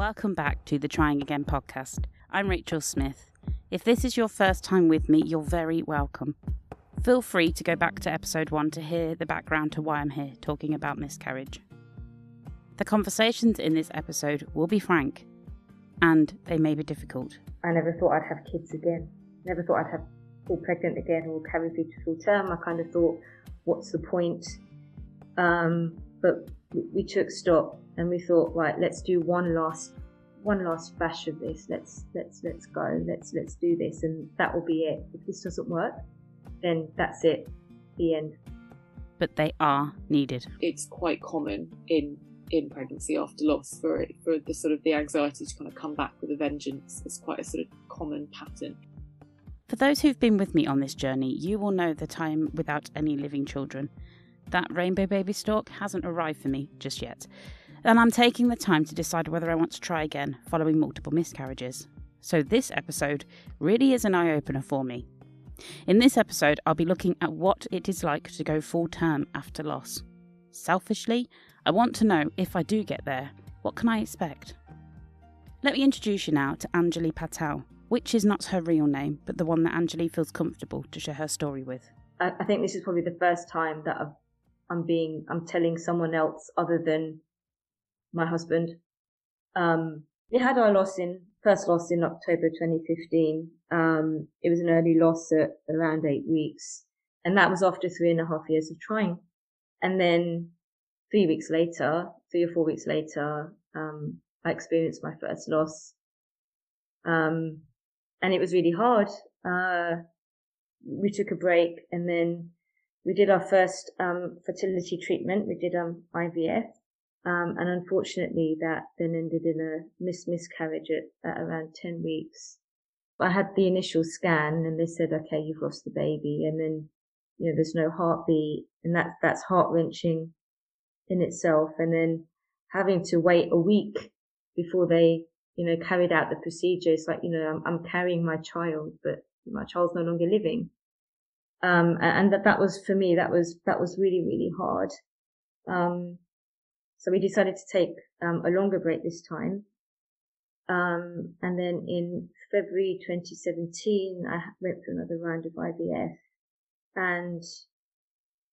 Welcome back to the Trying Again podcast. I'm Rachael Smith. If this is your first time with me, you're very welcome. Feel free to go back to episode one to hear the background to why I'm here talking about miscarriage. The conversations in this episode will be frank and they may be difficult. I never thought I'd have kids again. Never thought I'd have fall pregnant again or carry through to full term. I kind of thought, what's the point? Um, but we took stock and we thought, right, let's do one last one last bash of this. Let's let's let's go. Let's let's do this, and that will be it. If this doesn't work, then that's it. The end. But they are needed. It's quite common in in pregnancy after loss for it, for the sort of the anxiety to kind of come back with a vengeance. It's quite a sort of common pattern. For those who've been with me on this journey, you will know that I'm without any living children. That rainbow baby stork hasn't arrived for me just yet, and I'm taking the time to decide whether I want to try again following multiple miscarriages. So, this episode really is an eye opener for me. In this episode, I'll be looking at what it is like to go full term after loss. Selfishly, I want to know if I do get there, what can I expect? Let me introduce you now to Anjali Patel, which is not her real name, but the one that Anjali feels comfortable to share her story with. I, I think this is probably the first time that I've, I'm being, I'm telling someone else other than my husband. Um, we had our loss in, first loss in October 2015. Um, it was an early loss at around eight weeks. And that was after three and a half years of trying. And then three weeks later, three or four weeks later, um, I experienced my first loss. Um, and it was really hard. Uh, we took a break and then we did our first, um, fertility treatment. We did, um, IVF. Um, and unfortunately that then ended in a mis- miscarriage at, at around 10 weeks. I had the initial scan and they said, okay, you've lost the baby. And then, you know, there's no heartbeat and that's, that's heart wrenching in itself and then having to wait a week before they, you know, carried out the procedure. It's like, you know, I'm, I'm carrying my child, but my child's no longer living. Um, and that, that was for me, that was, that was really, really hard. Um, so we decided to take, um, a longer break this time. Um, and then in February 2017, I went through another round of IVF and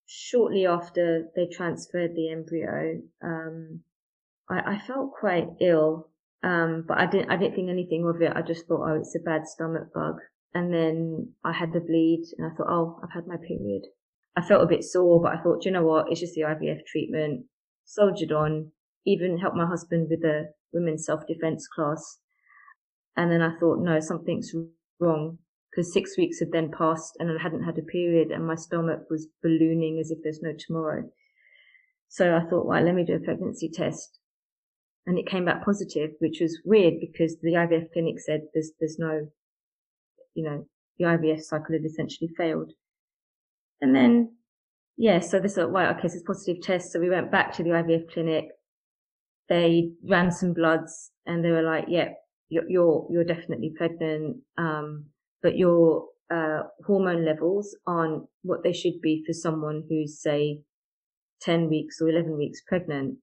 shortly after they transferred the embryo, um, I, I, felt quite ill. Um, but I didn't, I didn't think anything of it. I just thought, oh, it's a bad stomach bug. And then I had the bleed and I thought, oh, I've had my period. I felt a bit sore, but I thought, you know what? It's just the IVF treatment. Soldiered on, even helped my husband with the women's self-defense class. And then I thought, no, something's wrong because six weeks had then passed and I hadn't had a period and my stomach was ballooning as if there's no tomorrow. So I thought, well, let me do a pregnancy test. And it came back positive, which was weird because the IVF clinic said there's, there's no, you know, the IVF cycle had essentially failed. And then, yeah, so thought, well, okay, so it's positive test. So we went back to the IVF clinic. They ran some bloods and they were like, yeah, you're, you're, you're definitely pregnant. Um, but your uh, hormone levels aren't what they should be for someone who's say 10 weeks or 11 weeks pregnant.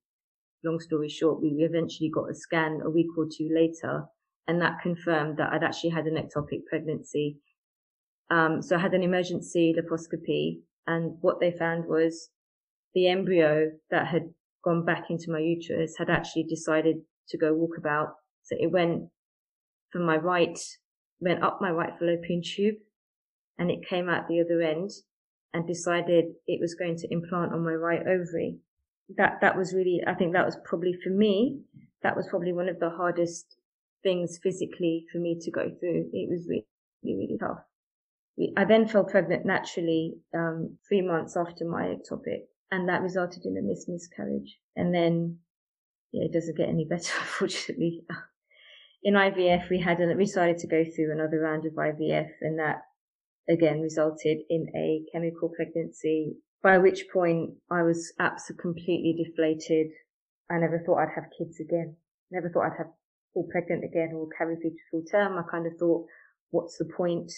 Long story short, we eventually got a scan a week or two later and that confirmed that I'd actually had an ectopic pregnancy. Um, so I had an emergency laparoscopy and what they found was the embryo that had gone back into my uterus had actually decided to go walkabout. So it went from my right went up my right fallopian tube and it came out the other end and decided it was going to implant on my right ovary. That, that was really, I think that was probably for me, that was probably one of the hardest things physically for me to go through. It was really, really, tough. I then fell pregnant naturally, um, three months after my ectopic and that resulted in a mis- miscarriage. And then, yeah, it doesn't get any better, unfortunately in IVF, we had we decided to go through another round of IVF, and that again resulted in a chemical pregnancy. By which point, I was absolutely completely deflated. I never thought I'd have kids again. Never thought I'd have fall pregnant again or carry through to full term. I kind of thought, what's the point?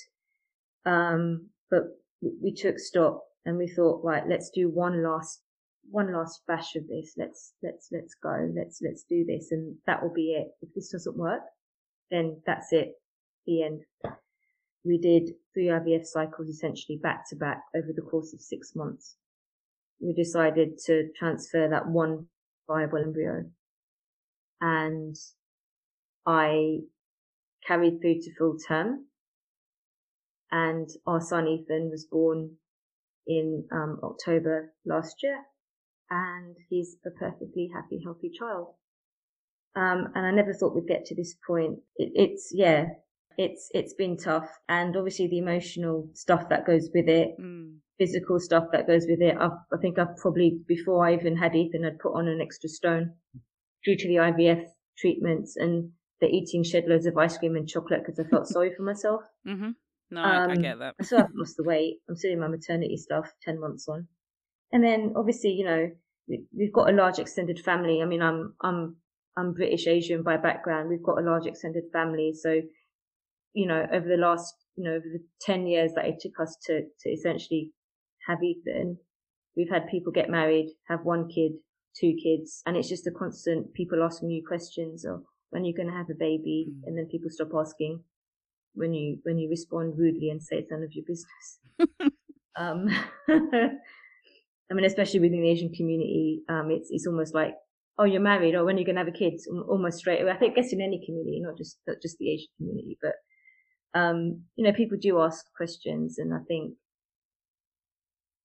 Um, but we took stock and we thought, right, let's do one last one last bash of this. Let's, let's, let's go. Let's, let's do this. And that will be it. If this doesn't work, then that's it. The end. We did three IVF cycles essentially back to back over the course of six months. We decided to transfer that one viable embryo and I carried through to full term and our son Ethan was born in um, October last year and he's a perfectly happy, healthy child. Um, and I never thought we'd get to this point. It, it's, yeah, it's, it's been tough. And obviously the emotional stuff that goes with it, mm. physical stuff that goes with it. I've, I think I've probably, before I even had Ethan, I'd put on an extra stone due to the IVF treatments and the eating shed loads of ice cream and chocolate because I felt sorry for myself. Mm-hmm. No, um, I get that. I still haven't lost the weight. I'm still in my maternity stuff, 10 months on. And then obviously, you know, we've got a large extended family. I mean, I'm, I'm, I'm British Asian by background. We've got a large extended family. So, you know, over the last, you know, over the 10 years that it took us to, to essentially have Ethan, we've had people get married, have one kid, two kids, and it's just a constant people asking you questions or when you're going to have a baby, mm. and then people stop asking when you when you respond rudely and say it's none of your business. um, I mean, especially within the Asian community, um, it's it's almost like, oh, you're married, or when are you going to have a kid? Almost straight away. I think, I guess in any community, not just not just the Asian community, but um, you know, people do ask questions, and I think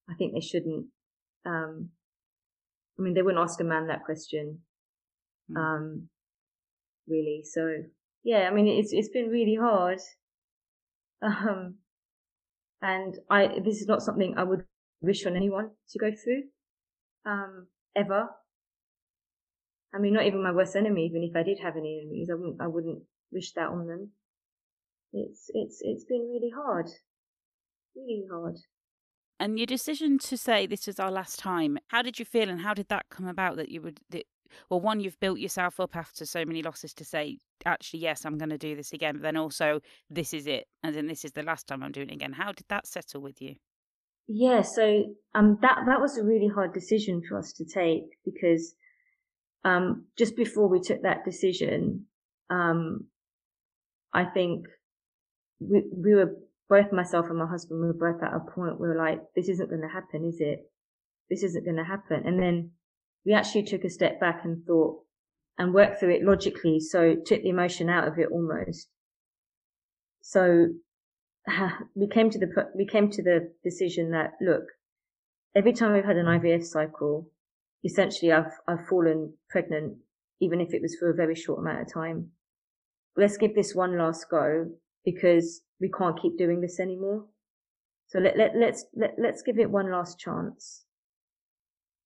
I think they shouldn't. Um, I mean, they wouldn't ask a man that question, hmm. um, really. So yeah, I mean, it's it's been really hard. Um, and I this is not something I would wish on anyone to go through, um, ever. I mean, not even my worst enemy. Even if I did have any enemies, I wouldn't I wouldn't wish that on them. It's it's it's been really hard, really hard. And your decision to say this is our last time, how did you feel and how did that come about that you would, that, well, one, you've built yourself up after so many losses to say, actually, yes, I'm going to do this again. But then also, this is it. And then this is the last time I'm doing it again. How did that settle with you? Yeah, so um, that that was a really hard decision for us to take because um, just before we took that decision, um, I think we we were both myself and my husband, we were both at a point where we were like, this isn't going to happen, is it? This isn't going to happen. And then we actually took a step back and thought and worked through it logically. So took the emotion out of it almost. So we came to the, we came to the decision that look, every time we've had an IVF cycle, essentially I've, I've fallen pregnant, even if it was for a very short amount of time. Let's give this one last go because we can't keep doing this anymore. So let, let, let's, let, let's give it one last chance.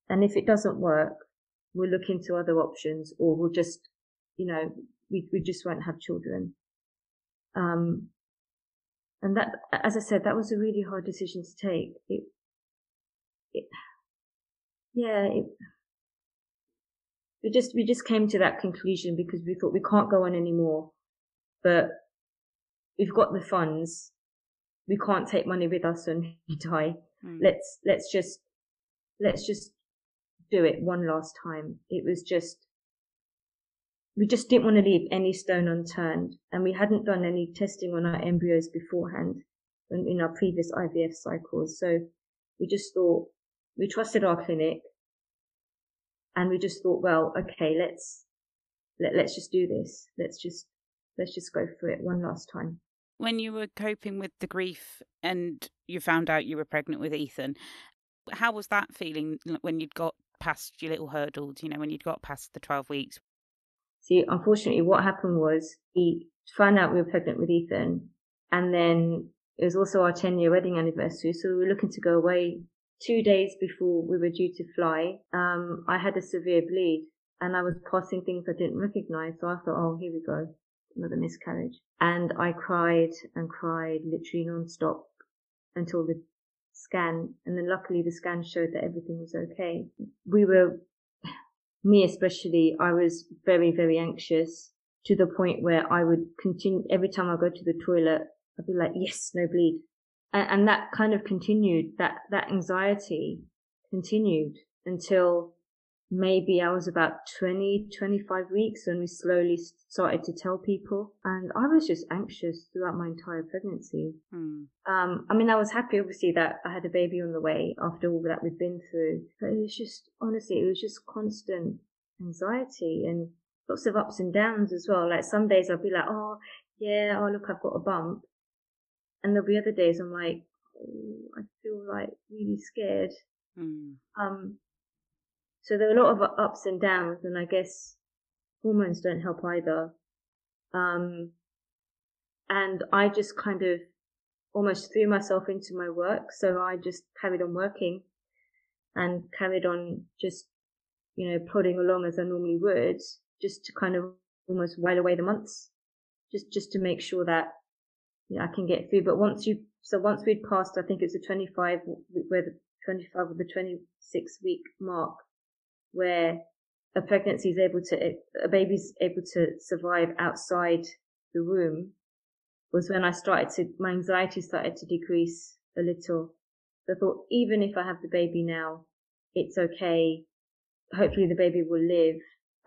And if it doesn't work, we'll look into other options or we'll just, you know, we, we just won't have children. Um, and that, as I said, that was a really hard decision to take. It, it, yeah, it, we just, we just came to that conclusion because we thought we can't go on anymore. But we've got the funds. We can't take money with us when we die. Mm. Let's, let's just, let's just do it one last time. It was just, we just didn't want to leave any stone unturned. And we hadn't done any testing on our embryos beforehand in, our previous IVF cycles. So we just thought, we trusted our clinic and we just thought, well, okay, let's, let, let's just do this. Let's just, let's just go for it one last time when you were coping with the grief and you found out you were pregnant with Ethan, how was that feeling when you'd got past your little hurdles, you know, when you'd got past the 12 weeks? See, unfortunately, what happened was we found out we were pregnant with Ethan, and then it was also our 10 year wedding anniversary, so we were looking to go away. Two days before we were due to fly, um, I had a severe bleed and I was passing things I didn't recognize. So I thought, oh, here we go another miscarriage. And I cried and cried literally non-stop until the scan. And then luckily the scan showed that everything was okay. We were, me especially, I was very, very anxious to the point where I would continue, every time I go to the toilet, I'd be like, yes, no bleed. And, and that kind of continued, that, that anxiety continued until maybe I was about 20, 25 weeks when we slowly started to tell people. And I was just anxious throughout my entire pregnancy. Mm. Um, I mean, I was happy, obviously, that I had a baby on the way after all that we'd been through. But it was just, honestly, it was just constant anxiety and lots of ups and downs as well. Like some days I'll be like, oh, yeah, oh, look, I've got a bump. And there'll be other days I'm like, oh, I feel like really scared. Mm. Um, so there are a lot of ups and downs, and I guess hormones don't help either. Um, and I just kind of almost threw myself into my work, so I just carried on working and carried on just, you know, plodding along as I normally would, just to kind of almost while away the months, just just to make sure that you know, I can get through. But once you, so once we'd passed, I think it's a 25, where the 25 or the 26 week mark, where a pregnancy is able to, a baby's able to survive outside the womb was when I started to, my anxiety started to decrease a little. I thought, even if I have the baby now, it's okay. Hopefully the baby will live.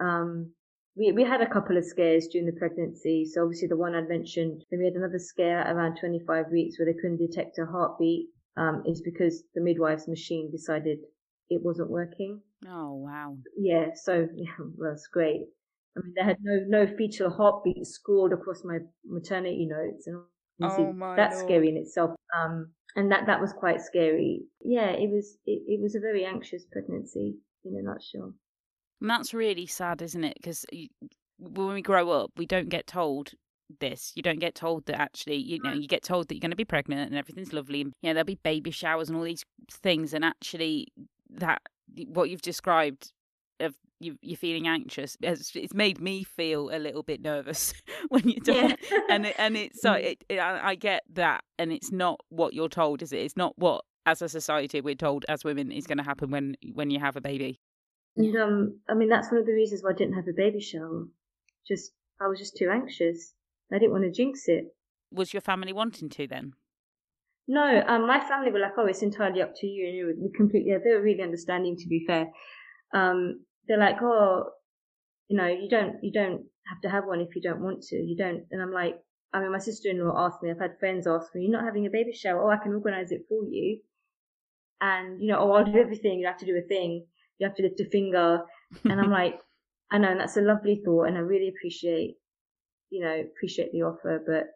Um, we, we had a couple of scares during the pregnancy. So obviously the one I mentioned, then we had another scare around 25 weeks where they couldn't detect a heartbeat. Um, is because the midwife's machine decided it wasn't working. Oh wow. Yeah, so yeah, that's great. I mean, they had no no feature heartbeat scrawled across my maternity notes, and oh my that's Lord. scary in itself. Um, and that that was quite scary. Yeah, it was it, it was a very anxious pregnancy in a nutshell. And that's really sad, isn't it? Because when we grow up, we don't get told this. You don't get told that actually, you know, you get told that you're going to be pregnant and everything's lovely. And, you know, there'll be baby showers and all these things. And actually, that what you've described of you, you're feeling anxious it's, it's made me feel a little bit nervous when you don't Yeah. and it, and it's so it, it, I get that and it's not what you're told is it it's not what as a society we're told as women is going to happen when when you have a baby And um, I mean, that's one of the reasons why I didn't have a baby shower. Just I was just too anxious. I didn't want to jinx it. was your family wanting to then No, um, my family were like, "Oh, it's entirely up to you." And you were completely, they were really understanding. To be fair, um, they're like, "Oh, you know, you don't, you don't have to have one if you don't want to. You don't." And I'm like, I mean, my sister-in-law asked me. I've had friends ask me, "You're not having a baby shower? Oh, I can organise it for you." And you know, oh, I'll do everything. You have to do a thing. You have to lift a finger. And I'm like, I know, and that's a lovely thought, and I really appreciate, you know, appreciate the offer, but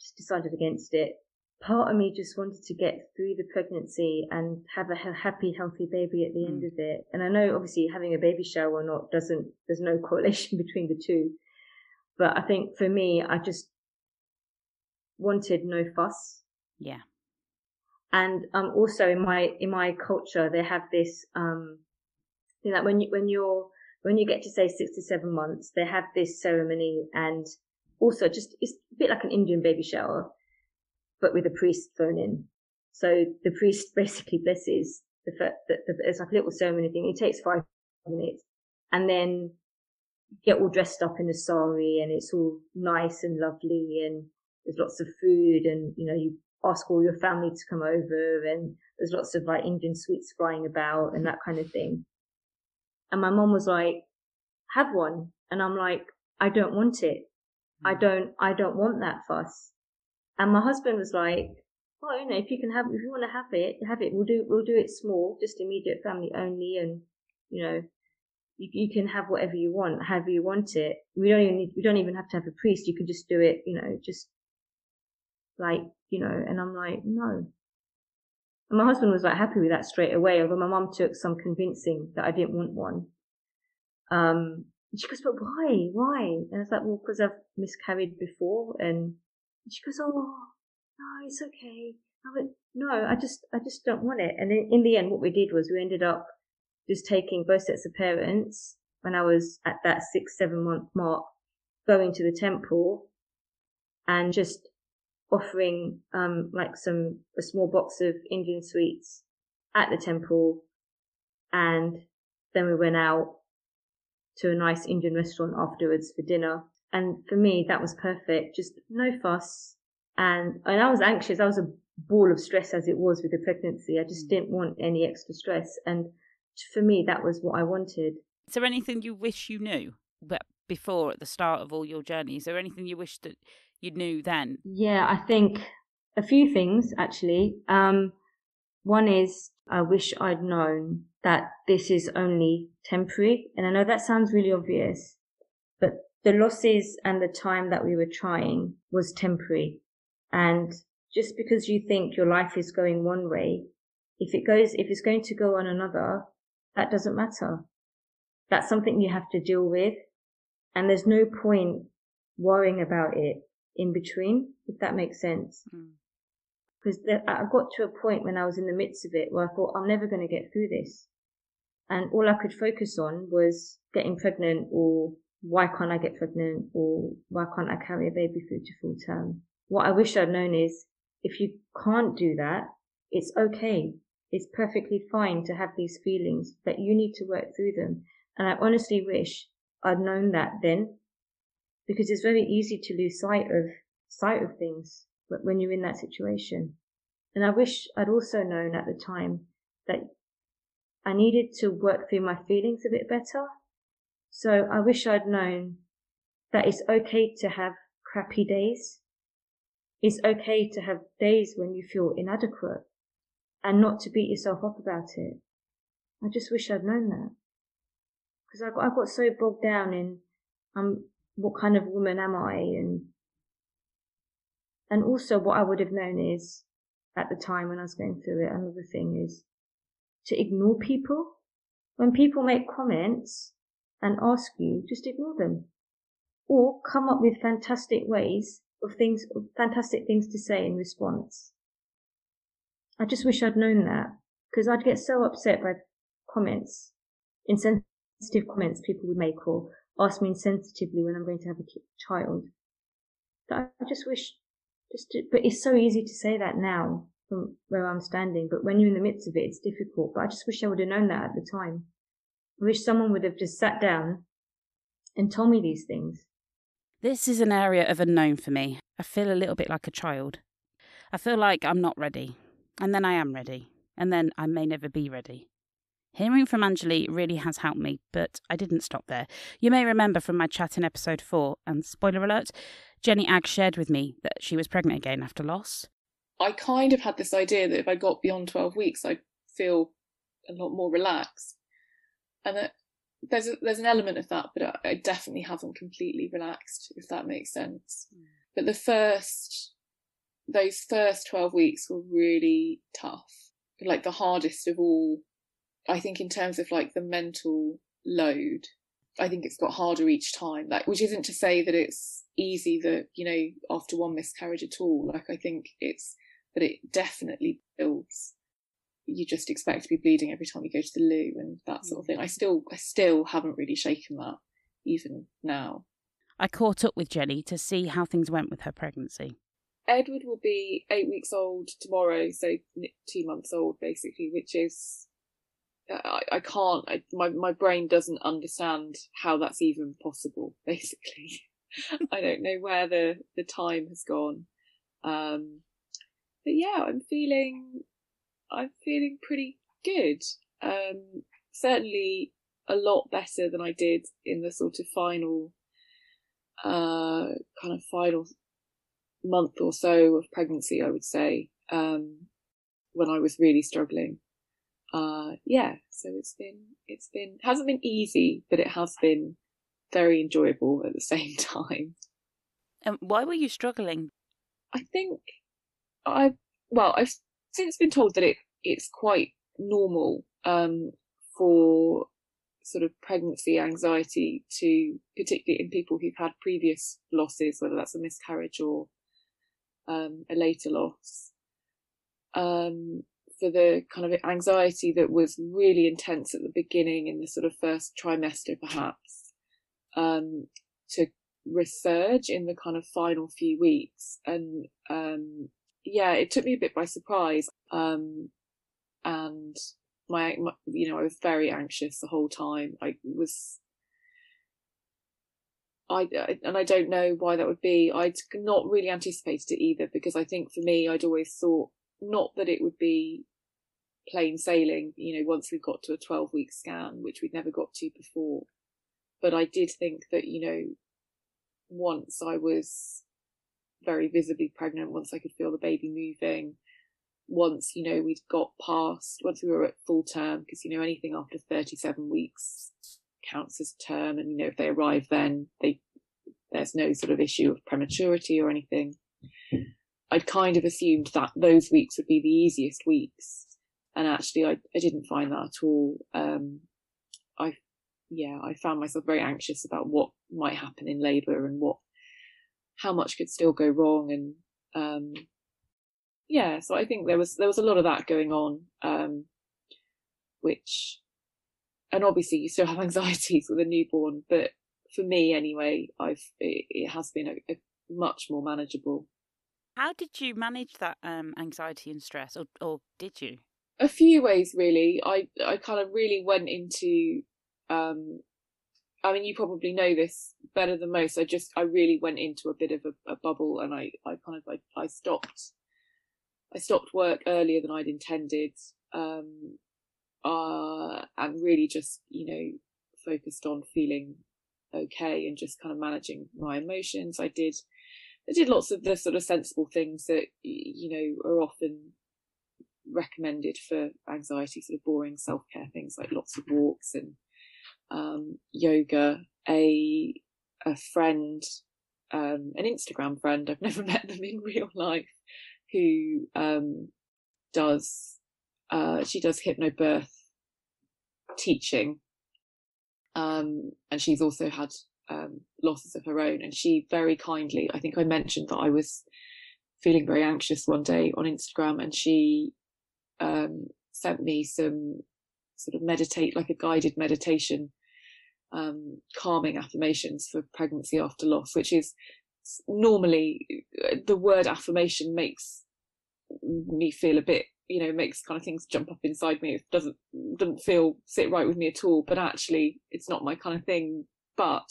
just decided against it part of me just wanted to get through the pregnancy and have a happy, healthy baby at the end Mm. of it. And I know obviously having a baby shower or not doesn't, there's no correlation between the two. But I think for me, I just wanted no fuss. yeah And um, also in my in my culture, they have this um, thing that when you when you're when you get to say six to seven months, they have this ceremony, and also just it's a bit like an Indian baby shower, but with a priest thrown in. So the priest basically blesses the fact that the, it's like a little ceremony thing. It takes five minutes, and then get all dressed up in a sari, and it's all nice and lovely, and there's lots of food, and you know you ask all your family to come over and there's lots of like Indian sweets flying about and that kind of thing. And my mom was like, have one. And I'm like, I don't want it. I hmm. don't, I don't want that fuss. And my husband was like, well, you know, if you can have, if you want to have it, have it. We'll do, we'll do it small, just immediate family only. And, you know, you, you can have whatever you want, however you want it. We don't even need, we don't even have to have a priest. You can just do it, you know, just like, you know, and I'm like, no. And my husband was like happy with that straight away, although my mum took some convincing that I didn't want one. Um, she goes, but why? Why? And I was like, well, because I've miscarried before. And she goes, oh, no, it's okay. I went, no, I just, I just don't want it. And in, in the end, what we did was we ended up just taking both sets of parents when I was at that six, seven month mark, going to the temple and just offering um like some a small box of Indian sweets at the temple and then we went out to a nice Indian restaurant afterwards for dinner and for me that was perfect just no fuss and and I was anxious I was a ball of stress as it was with the pregnancy I just didn't want any extra stress and for me, that was what I wanted. Is there anything you wish you knew before at the start of all your journey? Is there anything you wish that you knew then? Yeah, I think a few things actually. Um, one is I wish I'd known that this is only temporary. And I know that sounds really obvious, but the losses and the time that we were trying was temporary. And just because you think your life is going one way, if it goes, if it's going to go on another, that doesn't matter. That's something you have to deal with. And there's no point worrying about it in between, if that makes sense. Because mm. I got to a point when I was in the midst of it where I thought, I'm never going to get through this. And all I could focus on was getting pregnant or why can't I get pregnant or why can't I carry a baby through to full term? What I wish I'd known is if you can't do that, it's okay. It's perfectly fine to have these feelings, but you need to work through them. And I honestly wish I'd known that then because it's very easy to lose sight of sight of things when you're in that situation. And I wish I'd also known at the time that I needed to work through my feelings a bit better. So I wish I'd known that it's okay to have crappy days. It's okay to have days when you feel inadequate and not to beat yourself up about it. I just wish I'd known that. Because I got, I got so bogged down in, um, what kind of woman am I? And, and also what I would have known is at the time when I was going through it, another thing is to ignore people. When people make comments and ask you, just ignore them. Or come up with fantastic ways of things, fantastic things to say in response. I just wish I'd known that because I'd get so upset by comments, insensitive comments people would make or ask me insensitively when I'm going to have a child. That I just wish, just to, but it's so easy to say that now from where I'm standing, but when you're in the midst of it, it's difficult. But I just wish I would have known that at the time. I wish someone would have just sat down and told me these things. This is an area of unknown for me. I feel a little bit like a child. I feel like I'm not ready, and then I am ready, and then I may never be ready. Hearing from Anjali really has helped me, but I didn't stop there. You may remember from my chat in episode 4, and spoiler alert, Jennie Agg shared with me that she was pregnant again after loss. I kind of had this idea that if I got beyond 12 weeks, I'd feel a lot more relaxed. And that there's a, there's an element of that, but I, I definitely haven't completely relaxed, if that makes sense. Mm. But the first, those first 12 weeks were really tough, like the hardest of all I think in terms of like the mental load, I think it's got harder each time. Like, which isn't to say that it's easy that you know after one miscarriage at all. Like, I think it's but it definitely builds. You just expect to be bleeding every time you go to the loo and that sort of thing. I still, I still haven't really shaken that even now. I caught up with Jennie to see how things went with her pregnancy. Edward will be eight weeks old tomorrow, so two months old basically, which is I, I can't. I, my my brain doesn't understand how that's even possible. Basically, I don't know where the the time has gone. Um, but yeah, I'm feeling I'm feeling pretty good. Um, certainly a lot better than I did in the sort of final uh, kind of final month or so of pregnancy. I would say um, when I was really struggling uh, yeah, so it's been, it's been, hasn't been easy, but it has been very enjoyable at the same time. And why were you struggling? I think I, well, I've since been told that it, it's quite normal, um, for sort of pregnancy anxiety to, particularly in people who've had previous losses, whether that's a miscarriage or, um, a later loss. Um, for the kind of anxiety that was really intense at the beginning in the sort of first trimester, perhaps, um, to resurge in the kind of final few weeks. And, um, yeah, it took me a bit by surprise. Um, and my, my, you know, I was very anxious the whole time. I was, I, and I don't know why that would be. I'd not really anticipated it either because I think for me, I'd always thought not that it would be plain sailing, you know, once we got to a 12 week scan, which we'd never got to before. But I did think that, you know, once I was very visibly pregnant, once I could feel the baby moving, once, you know, we'd got past, once we were at full term, because, you know, anything after 37 weeks counts as term. And, you know, if they arrive then, they, there's no sort of issue of prematurity or anything. I'd kind of assumed that those weeks would be the easiest weeks. And actually, I, I didn't find that at all. Um, I, yeah, I found myself very anxious about what might happen in labour and what, how much could still go wrong. And, um, yeah, so I think there was, there was a lot of that going on, um, which, and obviously you still have anxieties with a newborn, but for me anyway, I've, it, it has been a, a much more manageable how did you manage that um, anxiety and stress, or, or did you? A few ways, really. I I kind of really went into. Um, I mean, you probably know this better than most. I just I really went into a bit of a, a bubble, and I I kind of I, I stopped. I stopped work earlier than I'd intended, um, uh, and really just you know focused on feeling okay and just kind of managing my emotions. I did I did lots of the sort of sensible things that you know are often recommended for anxiety, sort of boring self care things like lots of walks and um, yoga. A a friend, um, an Instagram friend, I've never met them in real life, who um, does uh, she does hypnobirth teaching, um, and she's also had um, losses of her own. And she very kindly, I think I mentioned that I was feeling very anxious one day on Instagram, and she um, sent me some sort of meditate, like a guided meditation, um, calming affirmations for pregnancy after loss, which is normally uh, the word affirmation makes me feel a bit you know makes kind of things jump up inside me it doesn't doesn't feel sit right with me at all but actually it's not my kind of thing but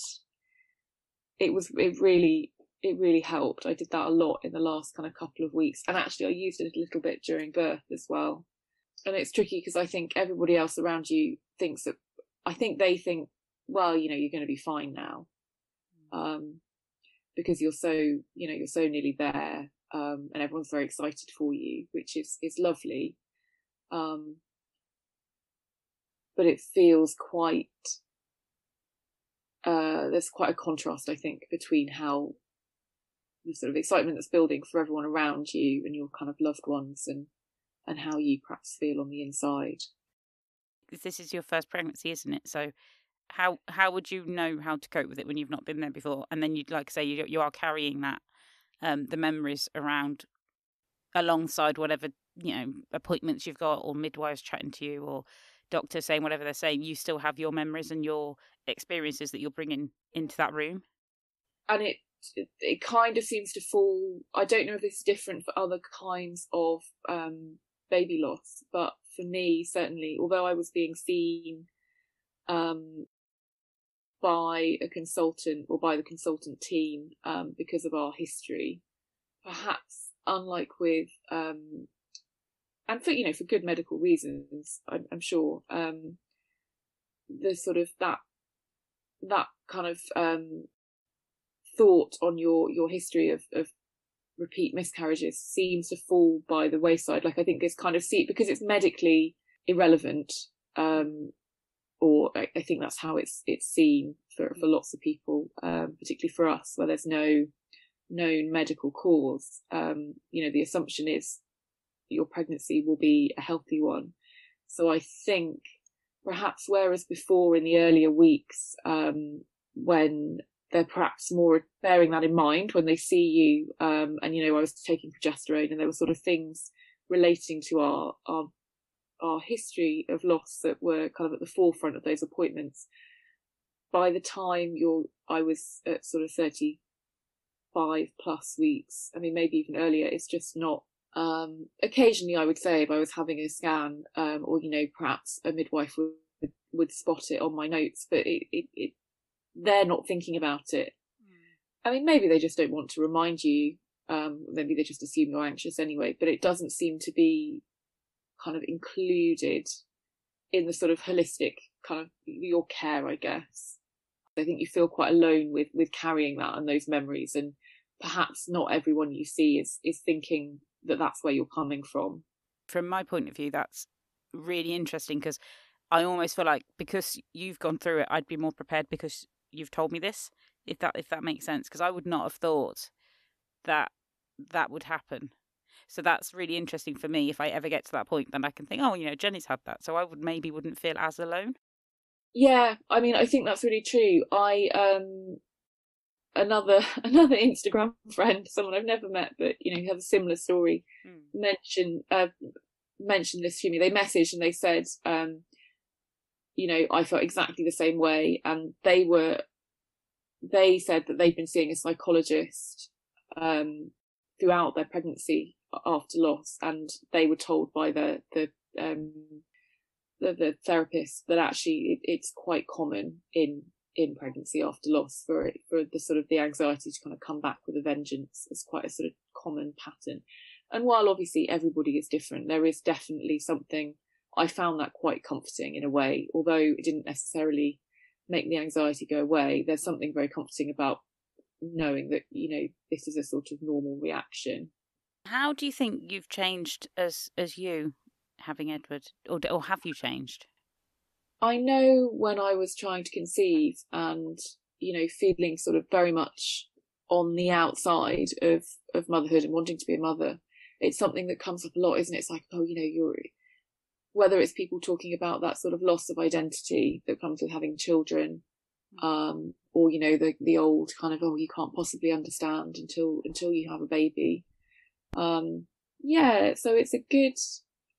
it was it really it really helped. I did that a lot in the last kind of couple of weeks, and actually I used it a little bit during birth as well. And it's tricky because I think everybody else around you thinks that I think they think, well, you know, you're going to be fine now, mm. um, because you're so you know you're so nearly there, um, and everyone's very excited for you, which is is lovely. Um, but it feels quite uh, there's quite a contrast, I think, between how the sort of excitement that's building for everyone around you and your kind of loved ones and and how you perhaps feel on the inside. This is your first pregnancy, isn't it? So how how would you know how to cope with it when you've not been there before? And then you'd like say you you are carrying that um, the memories around alongside whatever you know appointments you've got or midwives chatting to you or doctors saying whatever they're saying. You still have your memories and your experiences that you're bringing into that room. And it it kind of seems to fall. I don't know if this is different for other kinds of um, baby loss, but for me, certainly, although I was being seen um, by a consultant or by the consultant team um, because of our history, perhaps unlike with um, and for you know for good medical reasons, I'm, I'm sure. Um, the sort of that that kind of um, thought on your your history of, of repeat miscarriages seems to fall by the wayside. Like I think it's kind of see because it's medically irrelevant, um, or I, I, think that's how it's it's seen for for lots of people, um, particularly for us, where there's no known medical cause. Um, you know, the assumption is your pregnancy will be a healthy one. So I think perhaps whereas before in the earlier weeks, um, when they're perhaps more bearing that in mind when they see you, um, and you know, I was taking progesterone and there were sort of things relating to our, our, our history of loss that were kind of at the forefront of those appointments. By the time you're, I was at sort of 35 plus weeks, I mean, maybe even earlier, it's just not um, occasionally, I would say if I was having a scan, um, or you know, perhaps a midwife would would spot it on my notes, but it, it, it they're not thinking about it. Mm. I mean, maybe they just don't want to remind you. Um, maybe they just assume you're anxious anyway. But it doesn't seem to be kind of included in the sort of holistic kind of your care, I guess. I think you feel quite alone with with carrying that and those memories, and perhaps not everyone you see is is thinking that that's where you're coming from. From my point of view, that's really interesting because I almost feel like because you've gone through it, I'd be more prepared because you've told me this. If that if that makes sense, because I would not have thought that that would happen. So that's really interesting for me. If I ever get to that point, then I can think, oh, you know, Jennie's had that, so I would maybe wouldn't feel as alone. Yeah, I mean, I think that's really true. I um another another Instagram friend, someone I've never met, but you know, who has a similar story, mm. mentioned uh, mentioned this to me. They messaged and they said, um, you know, I felt exactly the same way, and they were they said that they'd been seeing a psychologist um, throughout their pregnancy after loss, and they were told by the the um, the, the therapist that actually it, it's quite common in in pregnancy after loss for it, for the sort of the anxiety to kind of come back with a vengeance is quite a sort of common pattern. And while obviously everybody is different, there is definitely something I found that quite comforting in a way, although it didn't necessarily make the anxiety go away. There's something very comforting about knowing that, you know, this is a sort of normal reaction. How do you think you've changed as as you having Edward, or or have you changed? I know when I was trying to conceive and you know feeling sort of very much on the outside of of motherhood and wanting to be a mother, it's something that comes up a lot, isn't it? It's like, oh, you know, you're whether it's people talking about that sort of loss of identity that comes with having children, mm. um, or you know the the old kind of oh you can't possibly understand until until you have a baby. Um, yeah, so it's a good.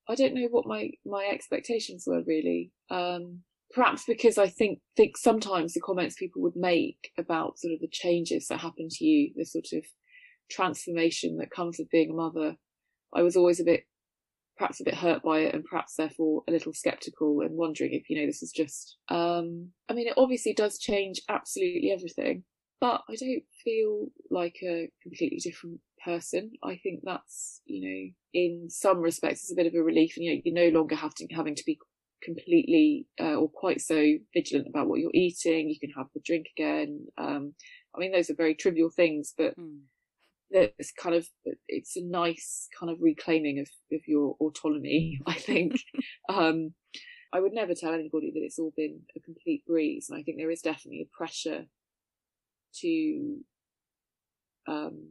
I don't know what my my expectations were really. Um, perhaps because I think think sometimes the comments people would make about sort of the changes that happen to you, the sort of transformation that comes with being a mother, I was always a bit perhaps a bit hurt by it and perhaps therefore a little skeptical and wondering if you know this is just um i mean it obviously does change absolutely everything but i don't feel like a completely different person. I think that's you know in some respects it's a bit of a relief and you know you're no longer having having to be completely uh, or quite so vigilant about what you're eating. You can have the drink again. Um i mean those are very trivial things but mm it's kind of it's a nice kind of reclaiming of, of your autonomy i think. Um, i would never tell anybody that it's all been a complete breeze and i think there is definitely a pressure to um,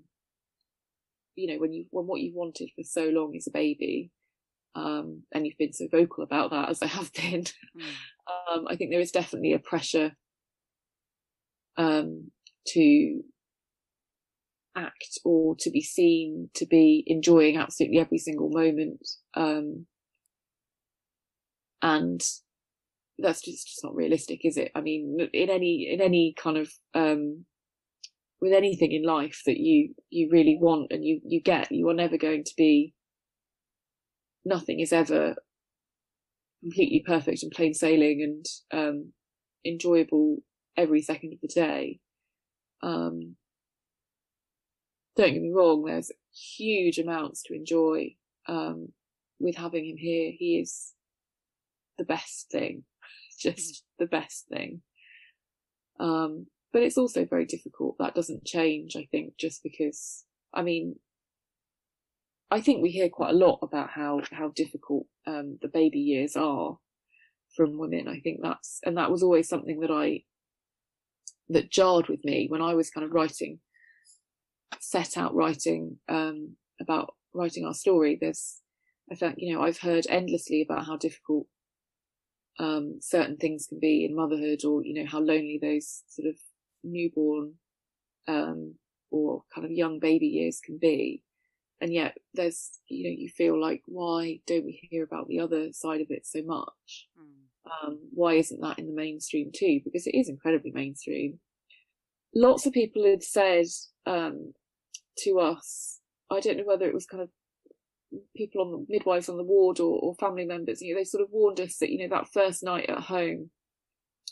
you know when you when what you wanted for so long is a baby um, and you've been so vocal about that as i have been mm. i think there is definitely a pressure um, to act or to be seen to be enjoying absolutely every single moment. Um, and that's just, just not realistic, is it? I mean, in any, in any kind of, um, with anything in life that you, you really want and you, you get, you are never going to be, nothing is ever completely perfect and plain sailing and, um, enjoyable every second of the day. Um, don't get me wrong, there's huge amounts to enjoy um, with having him here. He is the best thing, just the best thing. Um, but it's also very difficult. That doesn't change, I think, just because, I mean, I think we hear quite a lot about how, how difficult, um, the baby years are from women. I think that's, and that was always something that I, that jarred with me when I was kind of writing set out writing um, about writing our story, there's, I think, you know, I've heard endlessly about how difficult um, certain things can be in motherhood, or you know, how lonely those sort of newborn um, or kind of young baby years can be. And yet, there's, you know, you feel like, why don't we hear about the other side of it so much? Mm. Um, why isn't that in the mainstream too? Because it is incredibly mainstream. Lots of people had said um, to us. I don't know whether it was kind of people on the midwives on the ward or, or family members. You know, they sort of warned us that you know that first night at home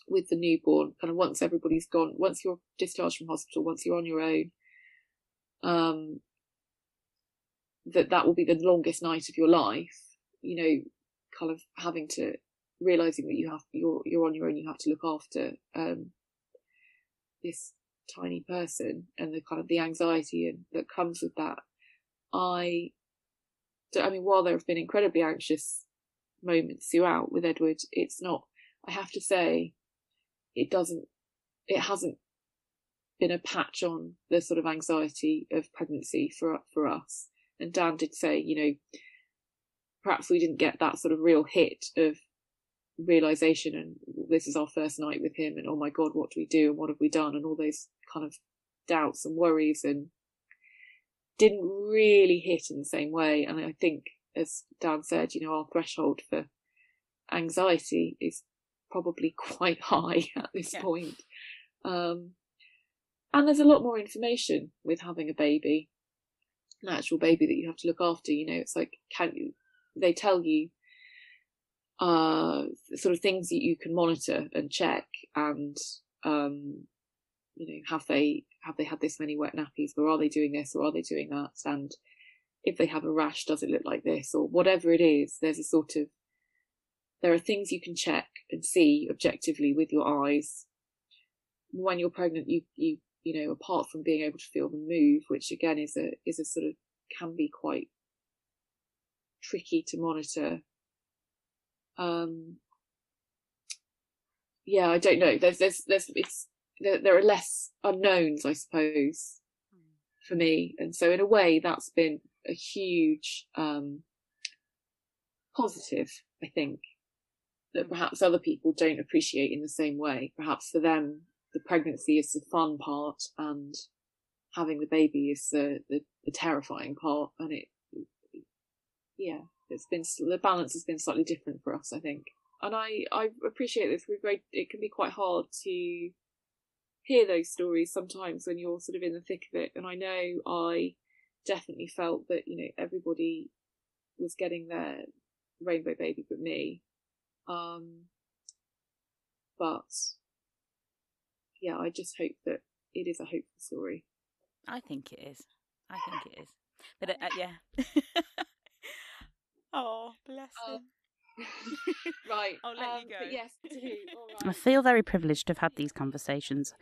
with the newborn, kind of once everybody's gone, once you're discharged from hospital, once you're on your own, um, that that will be the longest night of your life. you know, kind of having to realizing that you have you're you're on your own. You have to look after um, this tiny person and the kind of the anxiety and that comes with that. I, I mean, while there have been incredibly anxious moments throughout with Edward, it's not. I have to say, it doesn't. It hasn't been a patch on the sort of anxiety of pregnancy for for us. And Dan did say, you know, perhaps we didn't get that sort of real hit of realization and this is our first night with him and oh my god what do we do and what have we done and all those kind of doubts and worries and didn't really hit in the same way and i think as dan said you know our threshold for anxiety is probably quite high at this yeah. point um, and there's a lot more information with having a baby an actual baby that you have to look after you know it's like can you they tell you uh, sort of things that you can monitor and check and um, you know have they have they had this many wet nappies or are they doing this or are they doing that and if they have a rash does it look like this or whatever it is there's a sort of there are things you can check and see objectively with your eyes. When you're pregnant you you you know apart from being able to feel them move which again is a is a sort of can be quite tricky to monitor. Um yeah i don't know. There's there's there's it's there, there are less unknowns i suppose for me. And so in a way that's been a huge um positive i think that perhaps other people don't appreciate in the same way perhaps for them the pregnancy is the fun part and having the baby is the the, the terrifying part and it yeah it's been the balance has been slightly different for us, I think. And I I appreciate this. We're very, it can be quite hard to hear those stories sometimes when you're sort of in the thick of it. And I know I definitely felt that you know everybody was getting their rainbow baby but me. Um, but yeah, I just hope that it is a hopeful story. I think it is. I think it is. But uh, yeah. Oh, bless uh, him. right. I'll let um, you go. yes. Right. I feel very privileged to have had these conversations.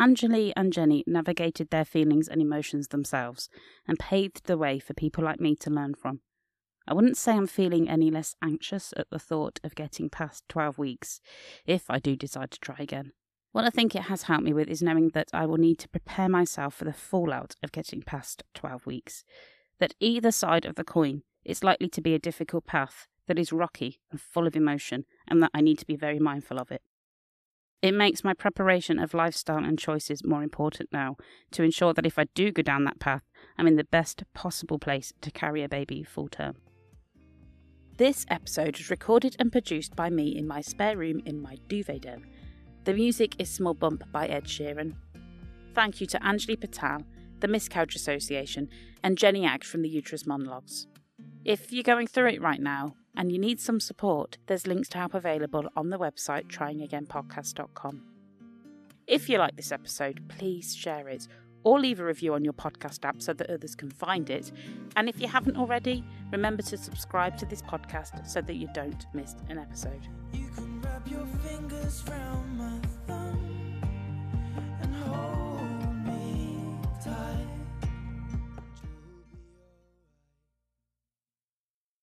Anjali and Jennie navigated their feelings and emotions themselves and paved the way for people like me to learn from. I wouldn't say I'm feeling any less anxious at the thought of getting past 12 weeks, if I do decide to try again. What I think it has helped me with is knowing that I will need to prepare myself for the fallout of getting past 12 weeks. That either side of the coin is likely to be a difficult path that is rocky and full of emotion, and that I need to be very mindful of it. It makes my preparation of lifestyle and choices more important now to ensure that if I do go down that path, I'm in the best possible place to carry a baby full term. This episode was recorded and produced by me in my spare room in my duvet den. The music is Small Bump by Ed Sheeran. Thank you to Anjali Patel, the Miscarriage Association, and Jennie Agg from the Uterus Monologues. If you're going through it right now and you need some support, there's links to help available on the website tryingagainpodcast.com. If you like this episode, please share it or leave a review on your podcast app so that others can find it. And if you haven't already, remember to subscribe to this podcast so that you don't miss an episode.